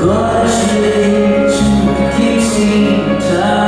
Agora te keep seeing time.